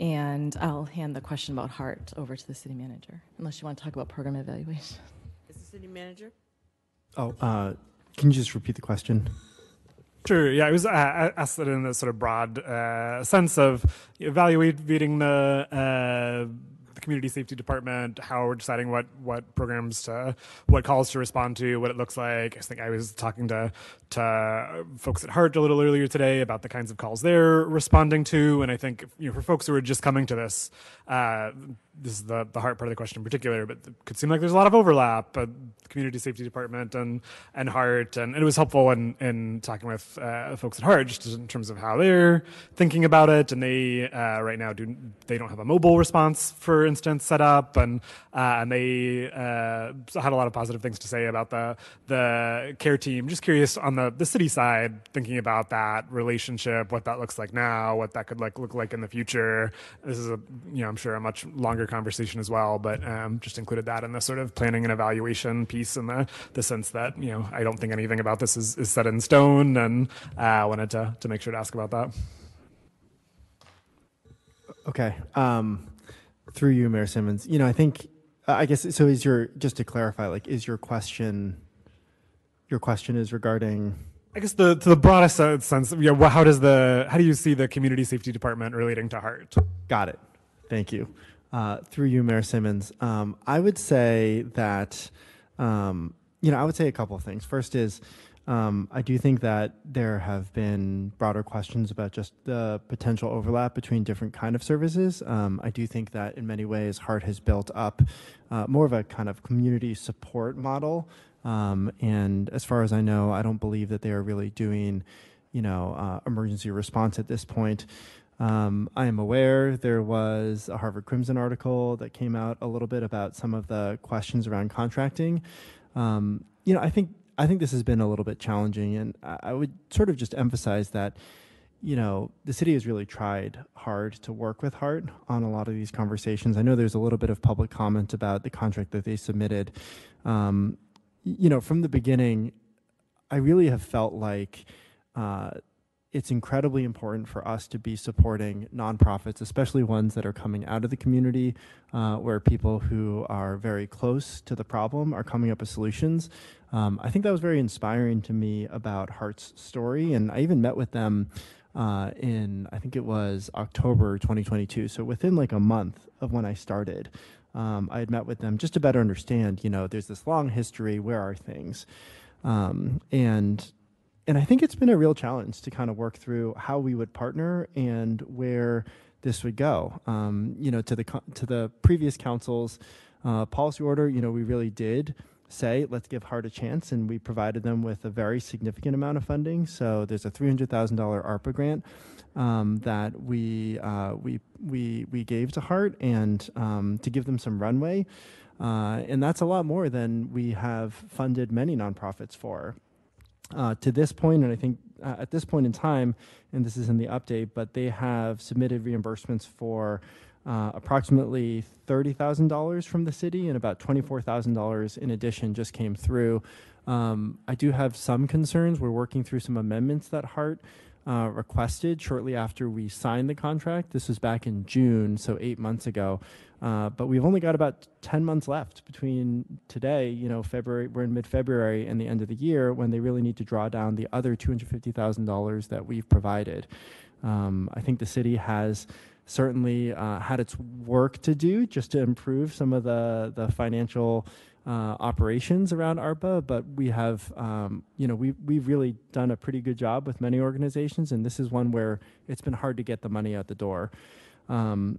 And I'll hand the question about HEART over to the city manager, unless you want to talk about program evaluation. Is the city manager? Oh, uh, can you just repeat the question? Sure. Yeah, it was uh, asked that in a sort of broad uh, sense of evaluating the uh, the community safety department, how we're deciding what what programs to, what calls to respond to, what it looks like. I think I was talking to to folks at HEART a little earlier today about the kinds of calls they're responding to, and I think you know for folks who are just coming to this, uh, this is the the HEART part of the question in particular, but it could seem like there's a lot of overlap. But community safety department and and HEART, and, and it was helpful in in talking with uh, folks at HEART just in terms of how they're thinking about it, and they uh, right now do they don't have a mobile response, for instance, set up, and uh, and they uh, had a lot of positive things to say about the the care team. Just curious on the the city side, thinking about that relationship, what that looks like now, what that could like look like in the future. This is a you know I'm sure a much longer conversation as well, but um, just included that in the sort of planning and evaluation piece in the, the sense that, you know, I don't think anything about this is, is set in stone and I uh, wanted to, to make sure to ask about that. Okay. Um, through you, Mayor Simmons, you know, I think, uh, I guess, so is your, just to clarify, like, is your question, your question is regarding I guess the to the broadest sense, yeah. How does the how do you see the community safety department relating to HEART? Got it. Thank you. Uh, through you, Mayor Simmons, um, I would say that, um, you know, I would say a couple of things. First is, um, I do think that there have been broader questions about just the potential overlap between different kind of services. Um, I do think that in many ways, HEART has built up uh, more of a kind of community support model. Um, and as far as I know, I don't believe that they are really doing, you know, uh, emergency response at this point. Um, I am aware there was a Harvard Crimson article that came out a little bit about some of the questions around contracting. Um, you know, I think I think this has been a little bit challenging, and I, would sort of just emphasize that you know, the city has really tried hard to work with HEART on a lot of these conversations. I know there's a little bit of public comment about the contract that they submitted. Um, you know, from the beginning, I really have felt like uh, it's incredibly important for us to be supporting nonprofits, especially ones that are coming out of the community, uh, where people who are very close to the problem are coming up with solutions. Um, I think that was very inspiring to me about HEART's story, and I even met with them uh, in I think it was October 2022. So within like a month of when I started, um, I had met with them just to better understand. You know, there's this long history. Where are things? Um, and and I think it's been a real challenge to kind of work through how we would partner and where this would go. Um, you know, to the to the previous council's uh, policy order, you know, we really did say let's give HEART a chance, and we provided them with a very significant amount of funding. So there's a three hundred thousand dollar ARPA grant um, that we uh, we we we gave to HEART, and um, to give them some runway. Uh, and that's a lot more than we have funded many nonprofits for. Uh, to this point, and I think uh, at this point in time, and this is in the update, but they have submitted reimbursements for uh, approximately $30,000 from the city and about $24,000 in addition just came through. Um, I do have some concerns. We're working through some amendments that HEART uh, requested shortly after we signed the contract. This was back in June, so eight months ago. Uh, but we've only got about 10 months left between today, you know, February, we're in mid February, and the end of the year when they really need to draw down the other $250,000 that we've provided. Um, I think the city has certainly uh, had its work to do just to improve some of the, the financial uh, operations around ARPA, but we have, um, you know, we, we've really done a pretty good job with many organizations, and this is one where it's been hard to get the money out the door. Um,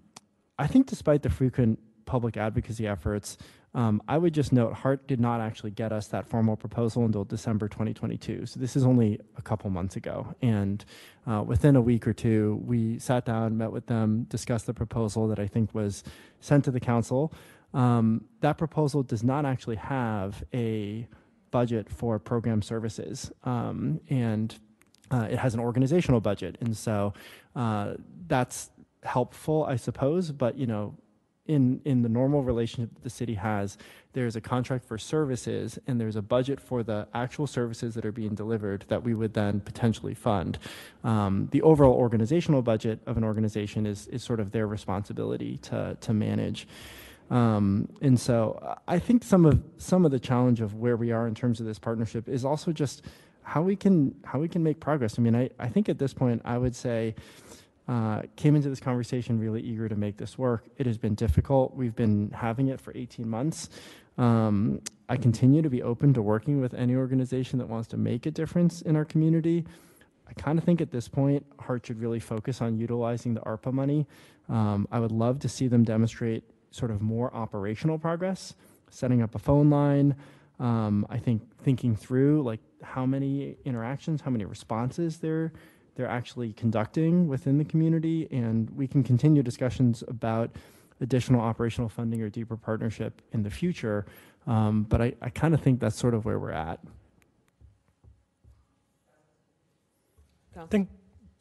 I think despite the frequent public advocacy efforts, um, I would just note HEART did not actually get us that formal proposal until December 2022. So this is only a couple months ago. And uh, within a week or two, we sat down, met with them, discussed the proposal that I think was sent to the council. Um, that proposal does not actually have a budget for program services. Um, and uh, it has an organizational budget. And so uh, that's helpful, I suppose. But, you know, in in the normal relationship that the city has, there's a contract for services and there's a budget for the actual services that are being delivered that we would then potentially fund. Um, the overall organizational budget of an organization is is sort of their responsibility to to manage. Um, and so I think some of some of the challenge of where we are in terms of this partnership is also just how we can how we can make progress. I mean, I, I think at this point I would say uh, came into this conversation really eager to make this work. It has been difficult. We've been having it for 18 months. Um, I continue to be open to working with any organization that wants to make a difference in our community. I kind of think at this point, HEART should really focus on utilizing the ARPA money. Um, I would love to see them demonstrate sort of more operational progress, setting up a phone line. Um, I think thinking through like how many interactions, how many responses they're they're actually conducting within the community, and we can continue discussions about additional operational funding or deeper partnership in the future. Um, but I, I kind of think that's sort of where we're at. Thank,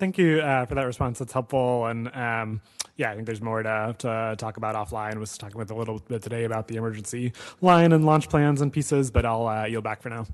thank you uh, for that response. That's helpful. And um, yeah, I think there's more to, to talk about offline. was talking with a little bit today about the emergency line and launch plans and pieces, but I'll uh, yield back for now.